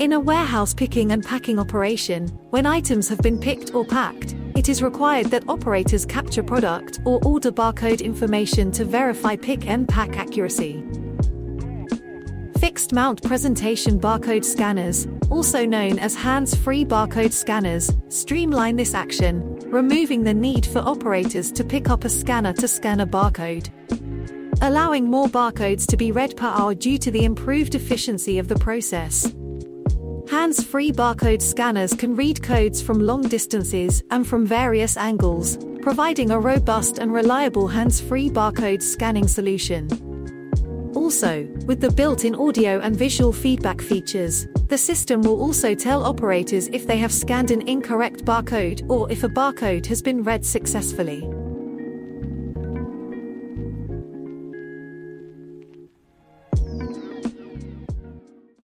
In a warehouse picking and packing operation, when items have been picked or packed, it is required that operators capture product or order barcode information to verify pick and pack accuracy. Fixed mount presentation barcode scanners, also known as hands free barcode scanners, streamline this action, removing the need for operators to pick up a scanner to scan a barcode. Allowing more barcodes to be read per hour due to the improved efficiency of the process. Hands free barcode scanners can read codes from long distances and from various angles, providing a robust and reliable hands free barcode scanning solution. Also, with the built-in audio and visual feedback features, the system will also tell operators if they have scanned an incorrect barcode or if a barcode has been read successfully.